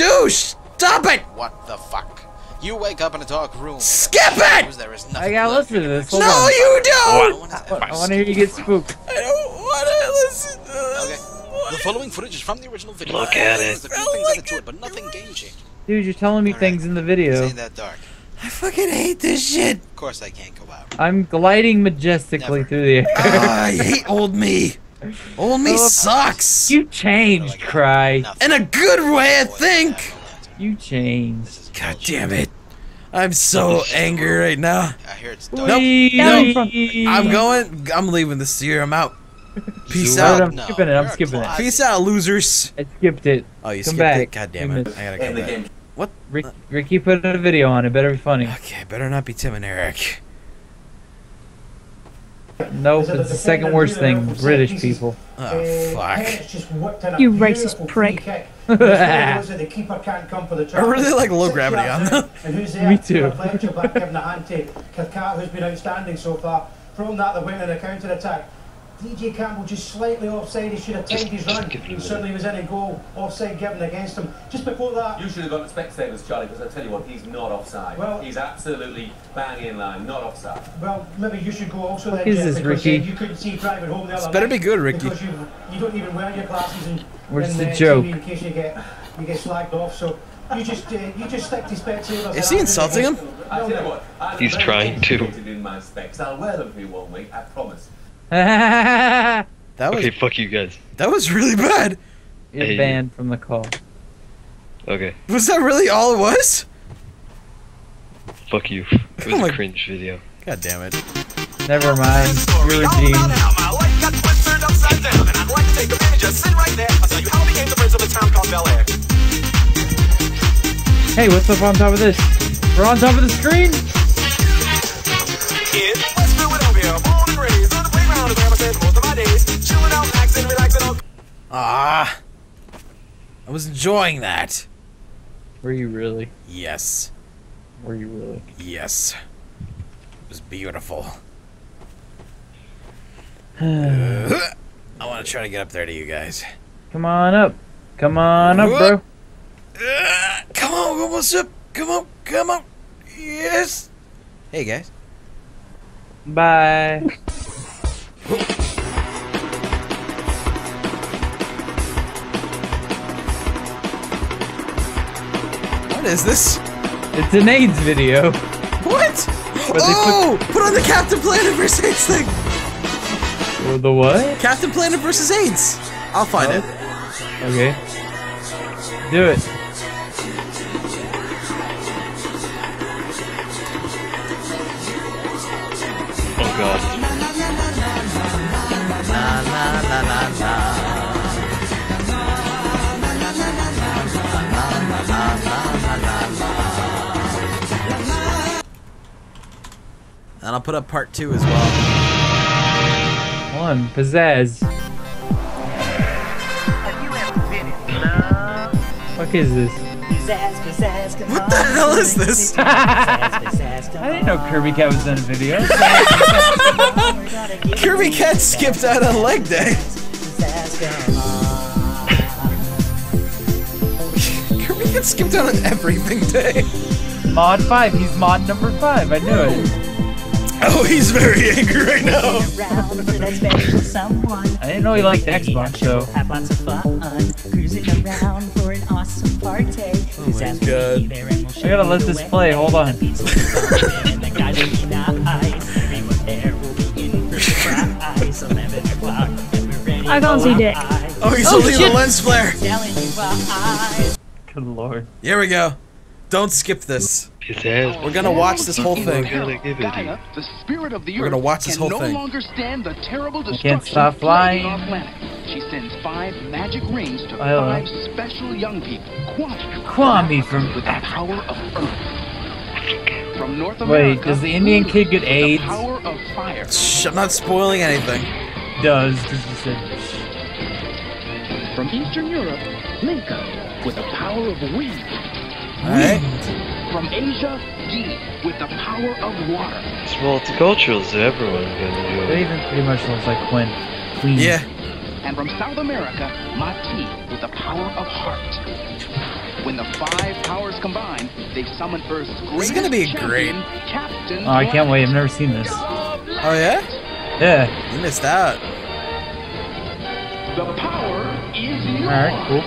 douche! Stop it! What the fuck? You wake up in a dark room. Skip it! There is I gotta listen to this. Hold No, on. you don't! No one has I want to hear you get spooked. I don't want to listen to Okay. this. The following footage is from the original video. Look at it. There's it. a few things added to it, but nothing game changing. Dude, you're telling me Alright. things in the video. Say that dark. I fucking hate this shit. Of course I can't go out. I'm gliding majestically Never. through the air. Ah, I hate old me. Old me Oh, sucks. you changed, Cry. In a good way, I think. You changed. God damn it. I'm so angry right now. I hear it's dark. Nope. Whee! No. I'm going. I'm leaving this year. I'm out. Peace Alright, out. I'm skipping it, I'm skipping it. Peace out, losers. I skipped it. Oh, you Come skipped back. it? God damn it. I gotta come back. What? Rick, Ricky put a video on. It better be funny. Okay, better not be Tim and Eric. Nope, it's the second worst thing. British people. Oh, fuck. You racist prick. I really like low gravity on them. Me too. Cathcart, who's been outstanding so far. From that, they went in a counter attack. DJ Campbell just slightly offside. He should have timed his run. give He certainly was in a goal. Offside given against him. Just before that, You should have gone to Specsavers, Charlie, because I tell you what, he's not offside. Well- he's absolutely bang in line, not offside. well, maybe you should go also What then, is Jeff, this, Ricky? uh, you couldn't see private home the This other better be good, Ricky. Because you, you don't even wear your glasses in, Where's in the uh, joke? TV in case you get you get slagged off. So you just uh, you just stick to Specsavers. Is he insulting him? I tell you what, I'm He's trying to. in my specs. I'll wear them for you one week, I promise. You're That was Okay, fuck you guys. that was really bad. Hey. banned from the call. Okay, Was that really all it was? fuck you. It Oh was my- a cringe video. God damn it. Never mind. You're redeemed. My life got twisted upside down, and I'd like to take advantage of sit right there. I'll tell you how I became the prince of a town called Bel Air. Hey, what's up on top of this? We're on top of the screen. In playground is where I most of my days. Chilling out, maxing, relaxing on. Ah. I was enjoying that. Were you really? Yes. Were you really? Yes. It was beautiful. I want to try to get up there to you guys. Come on up. Come on up, bro. Uh, come on, what's up? Come on, come on. Yes. Hey guys. Bye. What is this? It's an AIDS video. What? But they put- Oh, put on the Captain Planet vs. AIDS thing. Or the what? Captain Planet vs. AIDS. I'll find it. Oh. Okay. Do it. Oh god. And I'll put up part two as well. One. Pizzazz. Fuck is this? What the hell is this? I didn't know Kirby Cat was in a video. Kirby Cat skipped out on leg day. Kirby Cat skipped out on everything day. mod 5. He's mod number 5. I knew it. Oh, he's very angry right now. I didn't know he liked Xbox, so. Have lots of fun, cruising around for an awesome party. Oh my God. I gotta let this play, hold on. I don't see dick. Oh, he's Oh, holding the lens flare. Good lord. Here we go. Don't skip this. We're gonna watch this whole thing. Negativity. the spirit of the We're gonna watch this can whole no thing. longer stand the terrible can't destruction stop plaguing flying. our planet. She sends five magic rings to I don't know. five special young people. Kwame. Kwame from with the power of earth. From North Wait, America. does the Indian kid get with AIDS? Power of fire. Shh, I'm not spoiling anything. Does, because he said. From Eastern Europe, Linka with the power of wind. Alright. From Asia, Guinea with the power of water. It's multicultural, so everyone's gonna do That it. even pretty much looks like Quinn. Queen. And from South America, Ma-Ti with the power of heart. When the five powers combine, they summon Earth's This is greatest gonna be champion, great. Captain Oh, I can't wait. I've never seen this. Oh yeah? Yeah. You missed out. The power is yours. Alright, cool.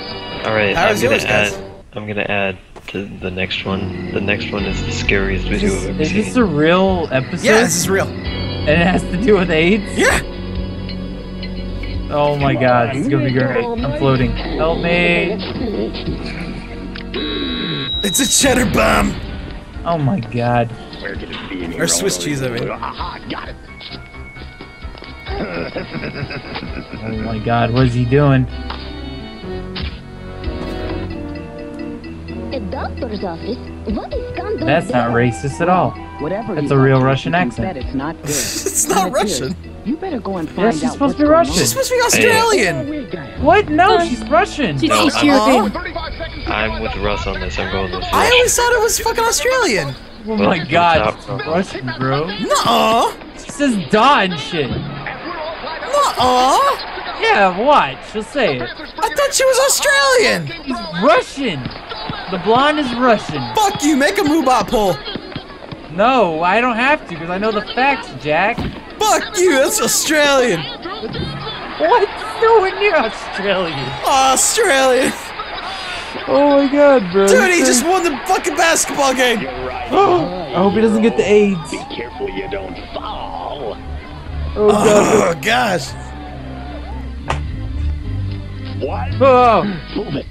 All right, I'm How's gonna yours, add. guys? I'm gonna add to the next one. The next one is the scariest video this, I've ever is seen. this a real episode? Yeah, this is real. And it has to do with AIDS? Yeah. Oh my god, this is gonna be great. I'm floating. Help me! It's a cheddar bomb. Oh my god. where did it be in Or Swiss cheese, I mean. got it! Oh my god, what is he doing? Doctor's office? What is scandal That's not racist at all. Whatever That's a real Russian accent. bet it's not good. It's not Russian. You better go and Yeah, find she's out supposed to be. Russian. She's supposed to be Australian. What? No, she's Russian. No, She's I'm- European. I'm with Russ on this. I'm going with I always thought it was fucking Australian. Oh my Well, god, she's Russian, bro. Nuh-uh. She says da and shit. Nuh-uh. Yeah, what? She'll say it. I thought she was Australian. She's Russian. The blonde is Russian. Fuck you. Make a Moobot poll. No, I don't have to because I know the facts, Jack. Fuck you. That's Australian. What? Nowhere near Australian. Australian. Oh my god, bro. Dude, he just won the fucking basketball game. I hope he doesn't get the AIDS. Be careful you don't fall. Oh god. Oh gosh. What? Oh, Move it.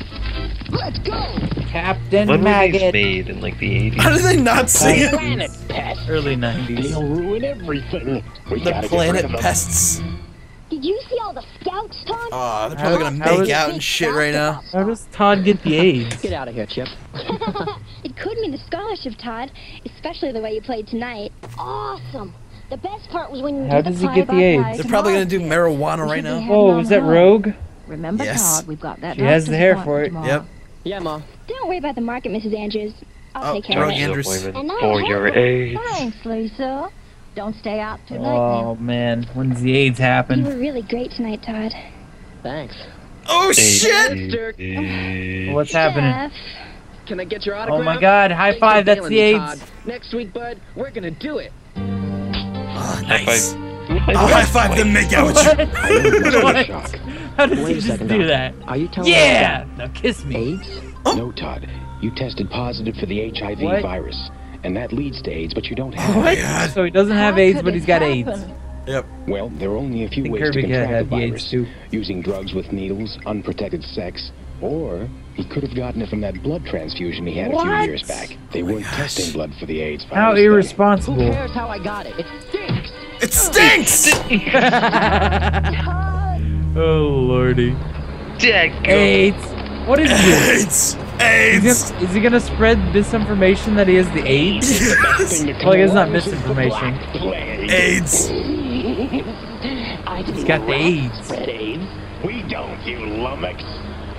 Let's go. Captain When were these Maggot. made in like the 80s? How did they not sing it? Planet pest. Early 90s. They'll ruin everything. We The planet get rid of them. pests. Did you see all the scouts, Todd? Oh, they're probably gonna make is- out and shit right now. How does Todd get the AIDS? Get out of here, Chip. it could mean the scholarship, Todd. Especially the way you played tonight. Awesome. The best part was when you How did does he get the AIDS? They're probably gonna do marijuana right now. Whoa, oh, is that Rogue? Remember, Yes. Todd, we've got that. She has the hair for it. tomorrow. Yep. Yeah, Ma. Don't worry about the market, Mrs. Andrews. I'll Oh, take care of it. Andrews. And for your it. AIDS. Thanks, Lisa. Don't stay out too late Oh man, when's the AIDS happen? You happen? were really great tonight, Todd. Thanks. Oh shit! AIDS. Oh, What's happening? Can I get your autograph? Oh my god, high Thanks for five, that's the AIDS. Todd. Next week, bud, we're gonna do it. Ah, oh, High nice. five. I'll high five them, make out with you. What? How does Wait he a just second, do Doc. that? Are you telling Yeah! Now kiss me. AIDS? No, Todd. You tested positive for the HIV What? virus, and that leads to AIDS, but you don't have Oh my god. So he doesn't have How AIDS, but he's got happen? AIDS. Yep. Well, there are only a few ways to Kirby Cat contract the had AIDS virus. too. Using drugs with needles, unprotected sex, or he could have gotten it from that blood transfusion he had a few years back. They oh weren't gosh. testing blood for the AIDS virus. How then. Who cares how I got it? It stinks. It stinks! oh lordy. Jack. AIDS. What is this? AIDS! Is AIDS! he, is he gonna spread misinformation that he has the AIDS? Yes! Well, it's not misinformation. AIDS! He's got the AIDS. Spread AIDS? We don't, you lummox.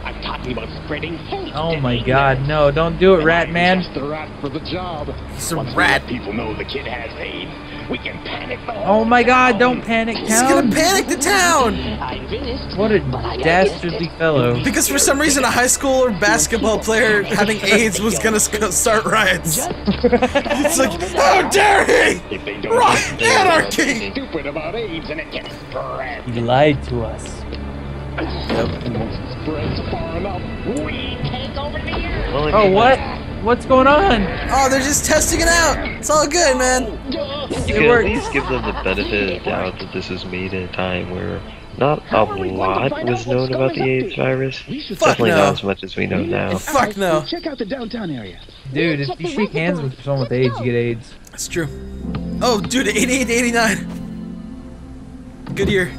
I'm talking about spreading hate. Oh my god, no, don't do it, Rat Man. Just the rat for the job. He's a rat. people know the kid has AIDS, we can panic the oh whole Oh my god, town. don't panic, He's gonna panic the town! I'm finished. What a but I gotta dastardly fellow. Because for some reason a high schooler basketball player having AIDS was gonna start riots. It's like, how dare he! If they don't Rock get anarchy! they're Stupid about AIDS and it can spread. He lied to us. And once it spreads far enough, we take over the earth. Oh, what? What's going on? Oh, they're just testing it out. It's all good, man. You It could at least give them the benefit of the doubt that this was made in a time where not a lot was known about the AIDS virus. Definitely no. not as much as we know now. Fuck no. Check out the downtown area. Dude, if you shake hands with someone with AIDS, you get AIDS. That's true. Oh, dude, 88 89. Good year.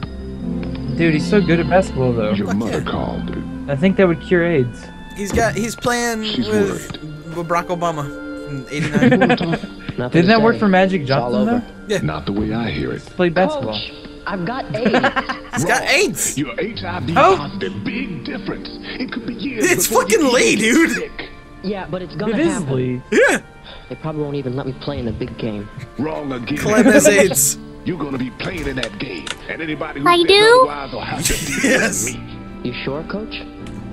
Dude, he's so good at basketball, though. Your mother yeah. called. I think that would cure AIDS. He's got. He's playing She's with, with Barack Obama in '89. Didn't that work for Magic Johnson, over. though? Not the way I hear it. Played basketball. Coach, I've got AIDS. he's got AIDS. You're HIV Oh. positive. Big difference. It could be years. It's fucking Lee, dude. sick. yeah, but it's gonna It is happen. Lee. Yeah. They probably won't even let me play in the big game. Wrong again. Clem has AIDS. You're gonna be playing in that game, and anybody who I says do? otherwise will have to deal Yes. with me. You sure, Coach?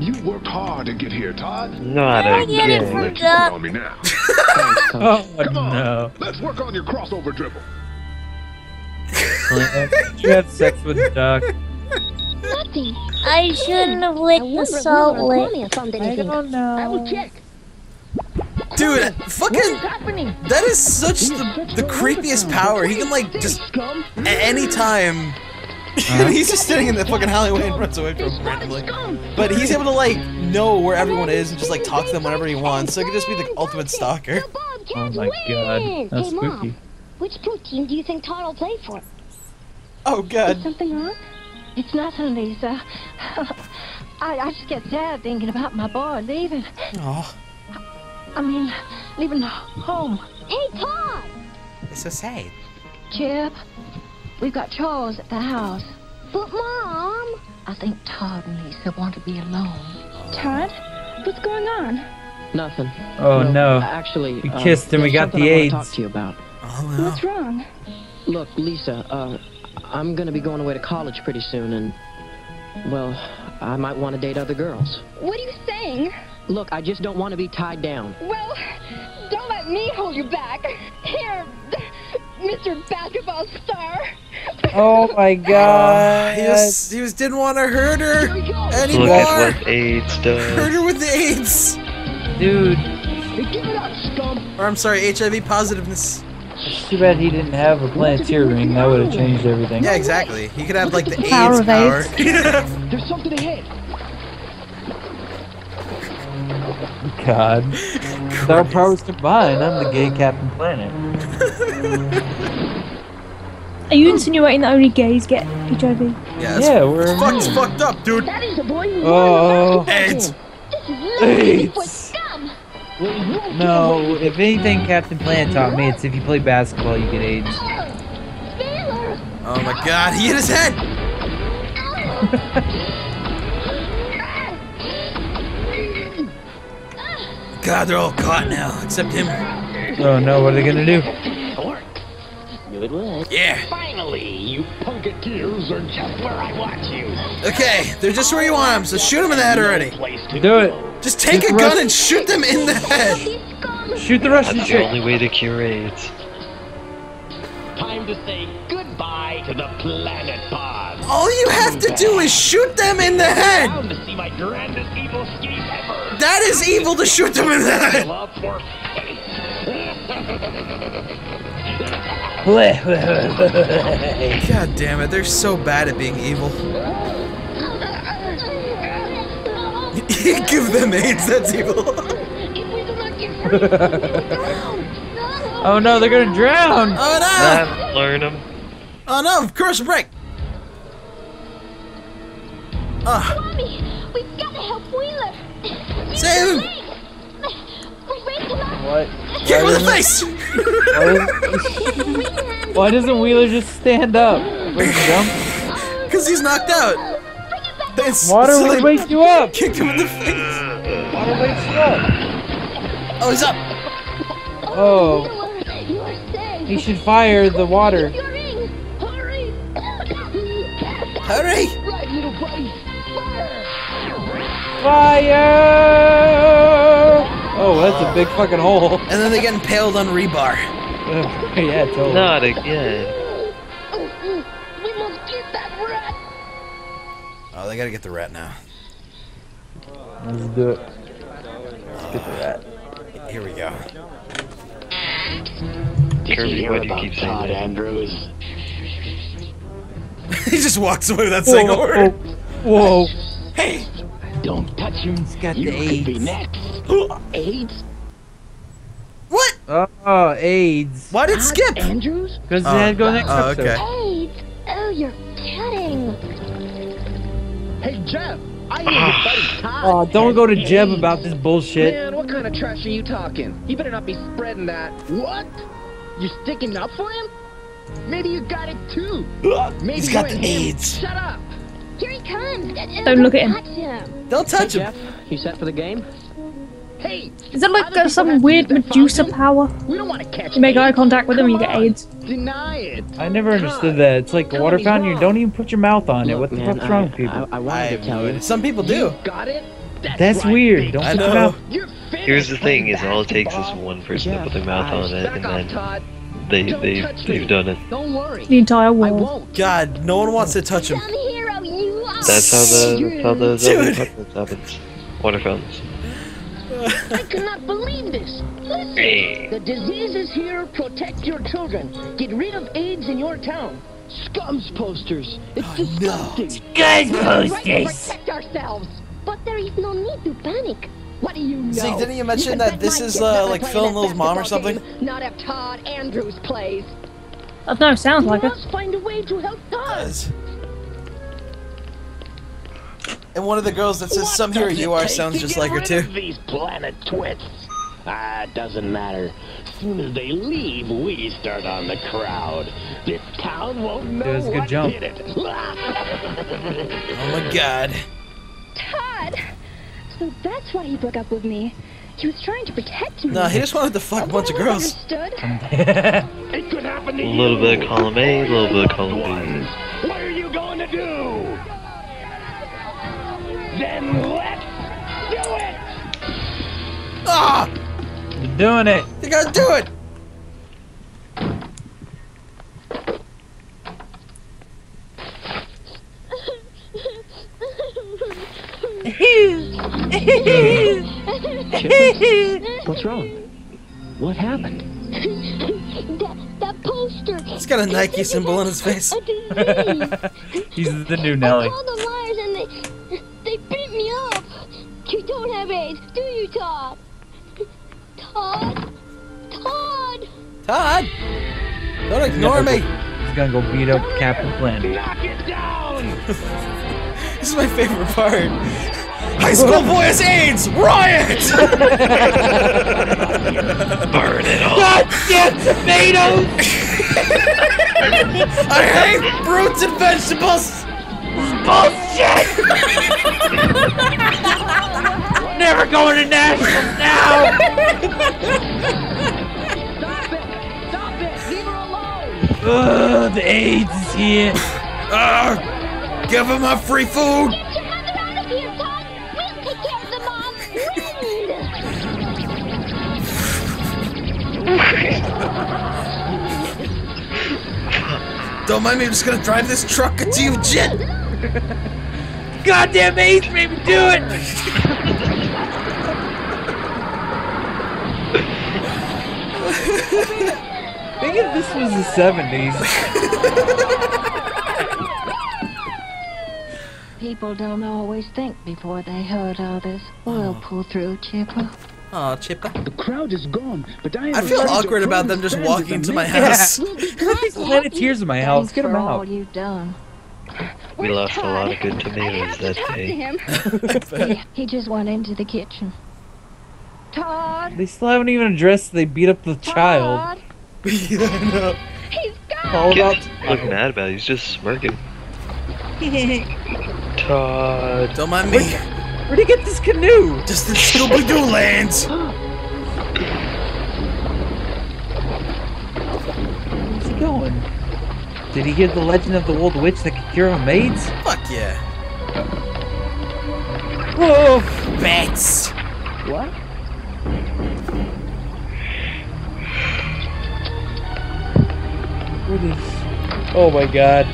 You worked hard to get here, Todd. Not Let's again. let you work on me now. Oh Come on. no. Let's work on your crossover dribble. You have sex with Duck? Nothing. I shouldn't have licked the salt lick. I don't know. I will check. Dude, fucking. That is such the, the creepiest power. He can, like, just. At any time. Uh-huh. he's just sitting in the fucking alleyway and runs away from him randomly. But he's able to, like, know where everyone is and just, like, talk to them whenever he wants. So it could just be the ultimate stalker. Oh my god. That's hey, Mom, spooky. which pro team do you think Todd will play for? Oh, God. Is something wrong? It's nothing, Lisa. I, I just get sad thinking about my boy leaving. Oh, I mean, leaving home. Hey, Todd! it's so sad. Chip, we've got Charles at the house. But, Mom! I think Todd and Lisa want to be alone. Todd? What's going on? Nothing. Oh, no. Actually, We uh, kissed and we got the something I AIDS. Talk to you about. Oh, What's wrong? Look, Lisa, uh, I'm gonna be going away to college pretty soon, and well, I might want to date other girls. What are you saying? Look, I just don't want to be tied down. Well, don't let me hold you back. Here, Mr. Basketball Star. Oh my ah, god. He was, he was didn't want to hurt her anymore. Look at what AIDS does. Hurt her with the AIDS. Dude, Give it up, scum. Or I'm sorry, HIV positiveness. it's too bad he didn't have a Planeteer ring. That would have changed everything. Yeah, exactly. He could have like the Power AIDS of power. AIDS. There's something ahead. God. With our powers combined, I'm the gay Captain Planet. Are you insinuating that only gays get HIV? yeah, it's, Yeah, we're it's fucked, it's fucked up, dude. That is a boy who Oh. AIDS. This is nothing but AIDS. No, if anything Captain Planet taught me, it's if you play basketball, you get AIDS. Oh my god, he hit his head. God, they're all caught now, except him. Oh no, what are they gonna do? Good work. Yeah. Finally, you punketeers are just where I want you. Okay, they're just where you want them, so shoot them in the head already. Place Do it. Just take Just a gun and shoot them in the head. Shoot the Russian That's the only way to cure AIDS. Time to say goodbye to the planet pod. All you have to do is shoot them in the head. To see my grandest evil ever. That is evil to shoot them in the head. Love for God damn it, they're so bad at being evil. Give them AIDS, that's evil. Oh no, they're gonna drown. Oh no! Ah, learn them. Oh no, commercial break! Ugh, Mommy, we've got to help Wheeler. save him! What? Kick him in the Why face! doesn't- Why doesn't Wheeler just stand up? Because he's knocked out. It's, Water so would they wake you up. Kicked him in the face. Water wakes you up. Oh, he's up. Oh, he should fire the water. Hurry. Hurry! Right, little buddy. Fire! Oh, that's a big fucking hole. And then they get impaled on rebar. yeah, totally. Not again. We must get that rat. Oh, they gotta get the rat now. Let's do it. Let's get to that. Here we go. Kirby, why do you keep saying that? Andrews? he just walks away without saying a word. Whoa. Hey! Don't touch him. He's got you the could be AIDS. next. AIDS? What? Oh, AIDS. Why did skip? Andrews? Because Oh. they had to go next Oh, episode. okay. AIDS. Oh, you're kidding. Hey, Jeff, I hear ah. your buddy Todd. Oh, don't go to Jeb about this bullshit. Man, what kind of trash are you talking? You better not be spreading that. What? You sticking up for him? Maybe you got it too. Maybe He's you got and the him- AIDS. Shut up. Here he comes. Don't look at him. Touch him. Don't touch him. Jeff, you set for the game? Hey, Is that like Other got people some weird Medusa fountain. power? we don't want to catch You make eye contact with them and you get. AIDS. Deny it. I never understood that. It's like the tell water fountain. You don't even put your mouth on it. What the man, fuck's wrong with people? I, I wanted I to tell you. some people do. Got it? That's weird. Don't I put it know. out. Here's the thing: is all it takes is one person to put their mouth on it, and then they they they've done it. Don't worry. The entire wall. God, no one wants to touch him. Hero, you are. That's how the that's how the Dude. zombie apocalypse happens. Water fountains. I cannot believe this. Listen, the disease is here. Protect your children. Get rid of AIDS in your town. Scums posters. It's disgusting. Guys, posters protect ourselves. But there is no need to panic. What do you know? See, didn't you mention can that this is, uh, like Phil that and Lil's mom or something? game, Not if Todd Andrews plays. I don't know, sounds like you it. must find a way to help Todd. And one of the girls that says "Some hero you are" sounds just like her too. These planet twits. Ah, it doesn't matter. Soon as they leave, we start on the crowd. This town won't know It was a good what jump. hit it. Oh my god. Todd. So that's why he broke up with me. He was trying to protect me. Nah, he just wanted to fuck a bunch of girls. Understood? It could happen A little you. bit of column A, a little bit of column B. What are you going to do? Ah! You're doing it. You gotta do it! What's wrong? What happened? that, that poster. He's got a Nike symbol on his face. He's the new I Nelly. Todd? Todd! Don't ignore me! He's gonna go beat up Captain Planet. Knock it down! This is my favorite part. High school boy has AIDS! Riot! Burn it all. Goddamn tomatoes! I hate fruits and vegetables! Bullshit! Never going to nationals now! Ugh, the AIDS is here. Ah! Give him my free food! Get your mother out of here, Todd! We'll take care of the mom! Don't mind me, I'm just gonna drive this truck until you jet! Goddamn AIDS made me do it! Think if this was the 70s. People don't always think before they hurt others. We'll pull through, Chipper. Aw, Chipper. The crowd is gone, but I am I feel awkward about them just walking with into my them. house. Planeteers in my house. Thanks Get him for all out. you've done. We lost a lot of good tomatoes that Talk to day. him. He, he just went into the kitchen. Todd! They still haven't even addressed they beat up the child. Todd! He's gone! All about Kid's look mad about it. He's just smirking. Todd. Don't mind me. Where'd he get this canoe? Just in Scooby Doo lands! Where's he going? Did he hear the legend of the old witch that could cure him AIDS? Fuck yeah. Oh, Bats! What? What is? Oh my god!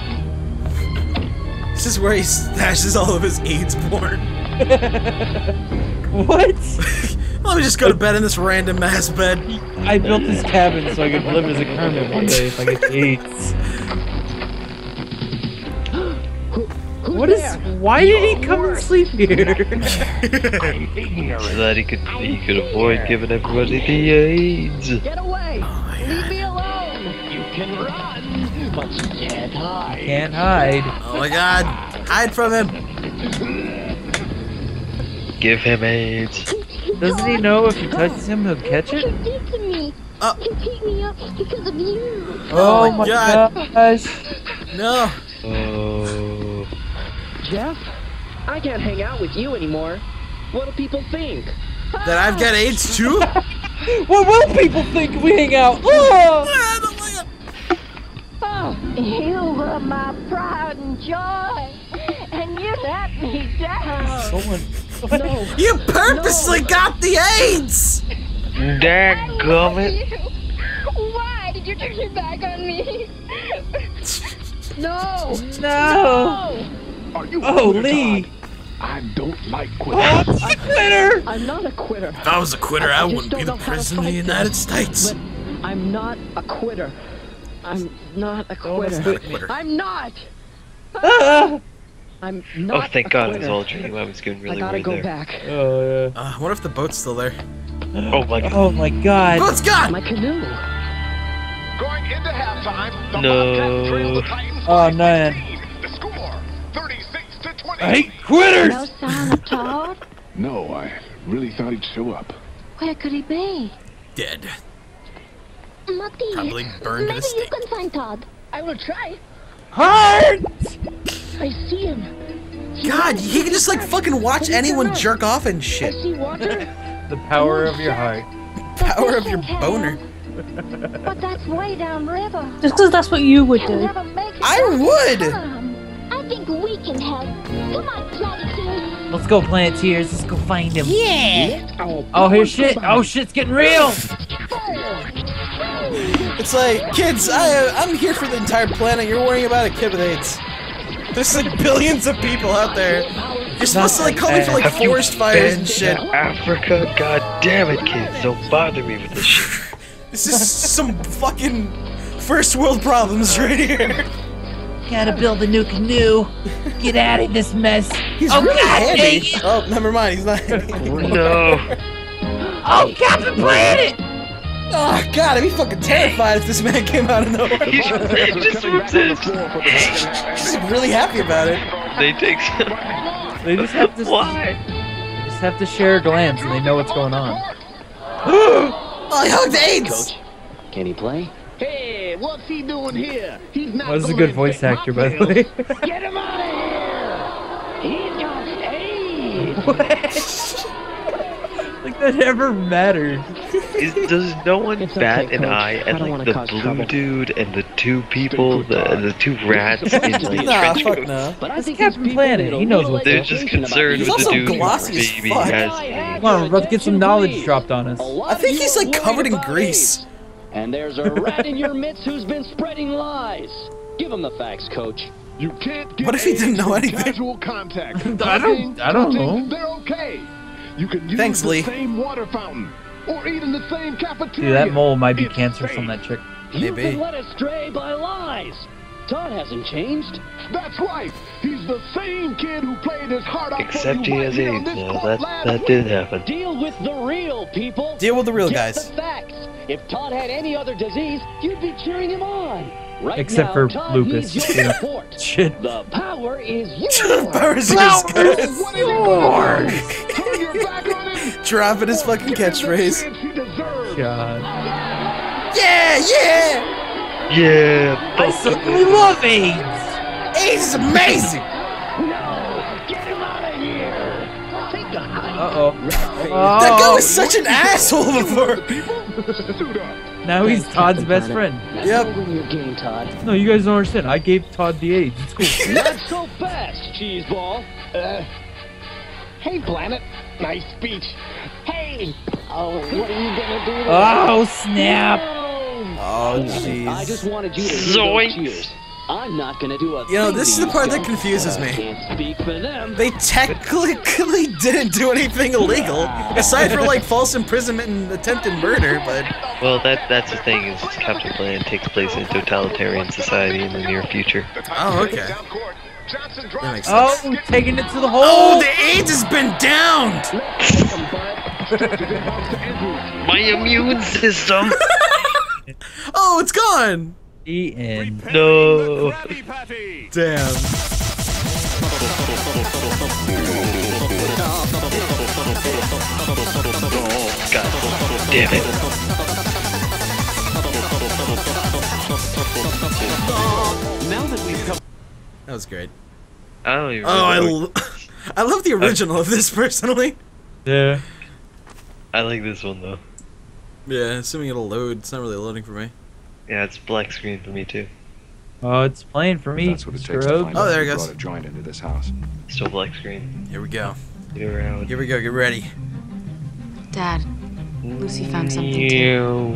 This is where he stashes all of his AIDS porn. What? Let me just go to bed in this random ass bed. I built this cabin so I could live as a hermit one day if I get AIDS. What is? Why did he come and sleep here? So that he could he could avoid giving everybody the AIDS. Can't hide. Can't hide. Oh my god. Hide from him. Give him AIDS. Doesn't he know if he touches him, he'll catch it? you did to me. Uh. Oh. You beat me up because of you. Oh, oh, my my God. gosh! No. Oh. Jeff, I can't hang out with you anymore. What'll people think? That I've got AIDS too? What will people think if we hang out? Oh! Oh, you were my pride and joy, and you let me down. Someone, No. You purposely got the AIDS! Dadgummit. Why did you turn your back on me? No. No. Are you Oh, Lee. Todd? I don't like Oh, quitters. it's a quitter. I'm not a quitter. If I was a quitter, I, I wouldn't be don't the know how to president of the United this. States. But I'm not a quitter. I'm not a quitter. not a quitter. I'm not. Ah. I'm not. Oh, thank a God it was quitter. all a dream. I was getting I really gotta worried go there. back. Oh Uh, what if the boat's still there? Oh my God. Oh my god. Boat's gone! My canoe. Going into halftime, the No. Trail the Titans Oh, by man. The score, 36 to 20. I hate quitters. No sign of Todd? No, I really thought he'd show up. Where could he be? Dead. Ma-Ti, Probably burned to maybe the you can find Todd. I will try. Heart. I see him. God, he can just like fucking watch anyone jerk off and I shit. see water. The power of your heart. Power of your boner. But that's way downriver. Just because that's what you would He'll do. never make it I would. time. I think we can help. Come on, Platypus. Let's go, Planeteers. Let's go find him. Yeah. Oh, here's shit. Oh, shit's getting real. It's like, kids, I, I'm here for the entire planet. You're worrying about a kid with AIDS. There's like billions of people out there. You're supposed to like call me for like Have forest fires and shit. to Africa? God damn it, kids! Don't bother me with this shit. This is some fucking first world problems right here. Gotta build a new canoe. Get out of this mess. He's oh, really God handy. Oh, never mind. He's not handy. anymore. No. Oh, Captain Planet. Oh god, I'd be fucking terrified if this man came out of nowhere. He just moves in. He's really happy about it. They take. They just have to. Why? They just have to share a glance, and they know what's going on. Oh, I hugged AIDS. Coach, can he play? Hey, what's he doing here? He's not Well, this a good voice actor, by the way. Get him out of here! He's got AIDS! What? like that ever mattered. Is, does no one It's bat okay, an Coach. eye at like the blue trouble. dude and the two people, the the two rats in the Nah, trench fuck coats? no. But I think Captain these people Planet. He knows little what's They're just concerned He's with the also dude glossy whose as baby fuck. has I AIDS. have Come on, we're about to get some knowledge dropped on us. I think he's like covered in grease. And there's a rat in your midst who's been spreading lies. Give him the facts, coach. You can't get What if he didn't know anything? Casual contact. I don't- I don't know. They're okay. You can use Thanks, the Lee. same water fountain or eat in the same cafeteria. Dude, that mole might be It's cancer safe. from that chick. You've Maybe. been led astray by lies. Todd hasn't changed. That's right. He's the same kid who played his heart out Except for he you right has here on AIDS this now. That that week. did happen. Deal with the real people. Deal with the real Get guys. the facts. If Todd had any other disease, you'd be cheering him on. Right Except now, for Todd lupus. needs You your know. Shit. The power is yours. Powers in his curse. What is it gonna? Turn your back on him? Dropping his fucking Give him the catchphrase. chance he deserves. God. Yeah, yeah. Yeah. I fuck certainly it. love AIDS. AIDS is amazing. No, get him out of here. Take a Uh oh. That guy Oh, was such an asshole before. People, suit up. now he's Todd's best friend. Yep. Your game, Todd. No, you guys don't understand. I gave Todd the AIDS. It's cool. Not so fast, cheeseball. Uh, hey, Planet. Nice speech. Hey! Oh, what are you gonna do? to Oh, snap. Oh, I just wanted you to hear those cheers. I'm not gonna do a You know, this is the part that confuses me. Speak for them. They technically didn't do anything illegal, aside for like false imprisonment and attempted murder, but Well, that that's the thing is Captain Planet takes place in a totalitarian society in the near future. Oh, okay. Down court. Johnson that makes sense. Oh, taking it to the hole. Oh, the AIDS has been downed! My immune system. Oh, it's gone! Eaten. No. Damn. God damn it. That was great. I don't even. Oh, I, remember- l- I love the original of this personally. Yeah. I like this one though. Yeah, assuming it'll load. It's not really loading for me. Yeah, it's black screen for me too. Oh, it's playing for me. That's what it takes to find Oh, out there it goes. brought a joint into this house. Still black screen. Here we go. Get around. Here we go. Get ready. Dad, Lucy found something too. Ew.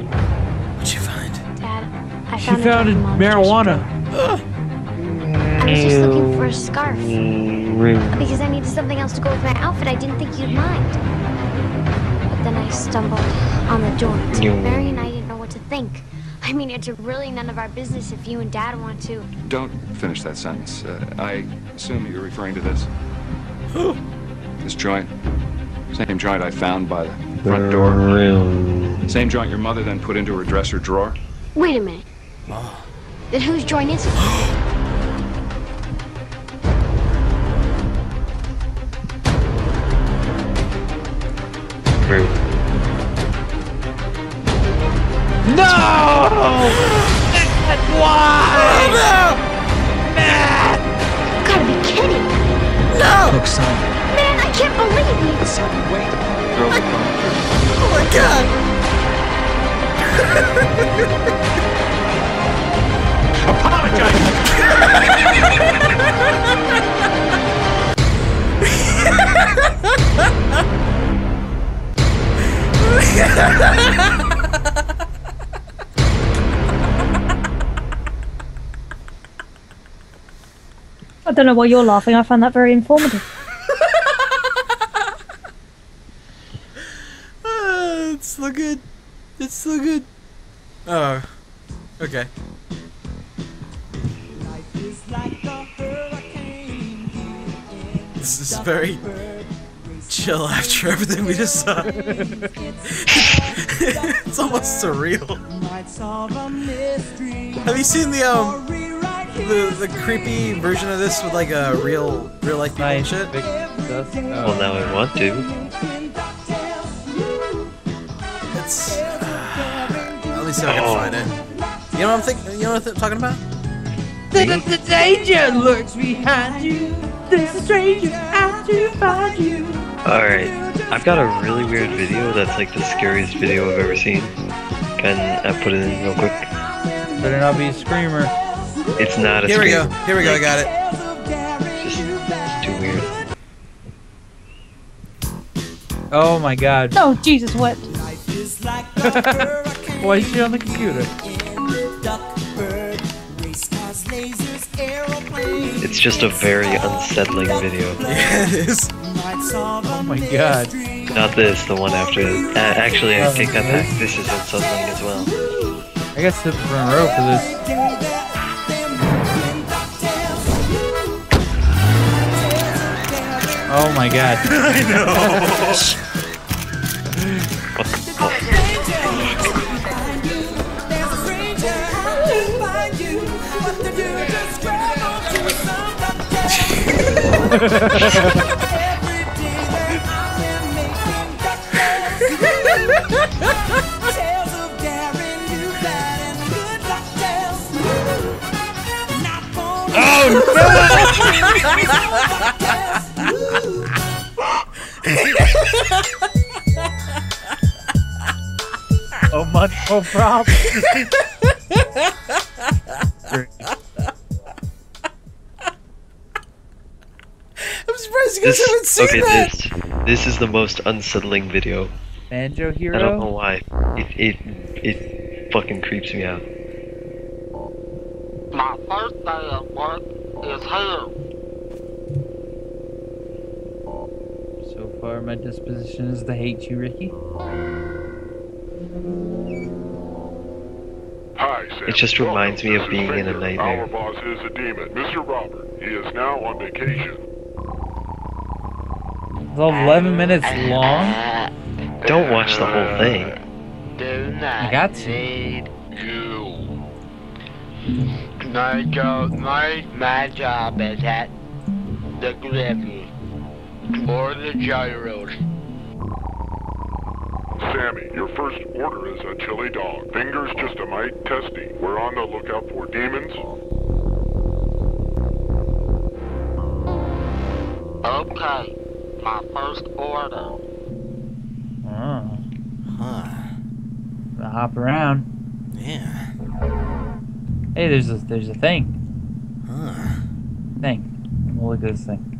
What'd you find? Dad, I She found, found a a giant monster marijuana. I was just looking for a scarf. Rude. Because I needed something else to go with my outfit. I didn't think you'd mind. But then I stumbled on the joint. No. Mary and I didn't know what to think. I mean, it's really none of our business if you and Dad want to. Don't finish that sentence. Uh, I assume you're referring to this. this joint. Same joint I found by the front door. Same joint your mother then put into her dresser drawer. Wait a minute. Ma. Then whose joint is it? I don't know why you're laughing. I found that very informative. Ah, it's so good. It's so good. Oh. Okay. This is very chill after everything we just saw. it's almost surreal. Have you seen the um the the creepy version of this with like a real real life people and shit? Well, now I want to. It's. let me see if I can Oh. find it. You know what I'm thinking? You know what I'm talking about? The, the, the danger lurks behind you. There's a stranger out to find you. Alright, I've got a really weird video that's like the scariest video I've ever seen. Can I put it in real quick? Better not be a screamer. It's not a Here we go. Here we go. I got it. It's too weird. Oh my god. Oh, Jesus, what? Why is she on the computer? It's just a very unsettling video. Yeah, it is. Oh my god. Not this, the one after. Uh, actually, I take that back. This is unsettling as well. I got sit front row for this. Oh my god. I know. Oh, no! oh much more problem. I'm surprised you guys This, haven't seen okay, that. this this is the most unsettling video. Banjo Hero. I don't know why. It it it fucking creeps me out. My first day at work is here. So far, my disposition is to hate you, Ricky. Hi, Sam. It just reminds me of This is being in a nightmare. Our boss is a demon, Mr. Robert. He is now on vacation. It's 11 minutes long. Don't watch the whole thing. Do I got to. Need you. My job, my, my job is at the Griffin or the Gyros. Sammy, your first order is a chili dog. Finger's just a mite testy. We're on the lookout for demons. Okay, my first order. Oh. Huh. Gonna hop around. Yeah. Hey, there's a there's a thing. Huh. Thing. We'll look at this thing.